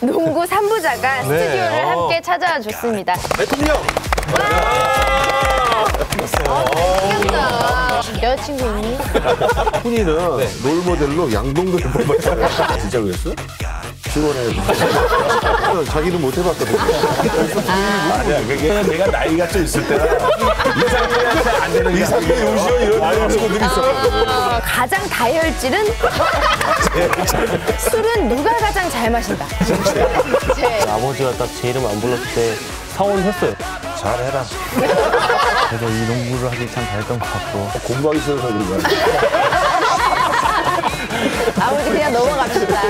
농구 삼부자가 스튜디오를 어. 함께 찾아와 줬습니다. 대통령. 귀엽다. 여자친구 있니? 훈이는 롤모델로 양동근을 뽑았잖아. 진짜 그랬어? 시원해. 자기는 못 해봤거든. 아니야, 그게 내가 나이가 좀 있을 때라 이상민, 우시원 이런 친구들이 있었거든. 어, 가장 다혈질은 술은 누가 가장 잘 마신다. 네. 아버지가 딱 제 이름 안 불렀을 때 서운했어요. 잘해라. 그래서 이 농구를 하기 참 잘했던 것 같고. 공부하기 싫어서 그런 거야. 아버지 그냥 넘어갑시다.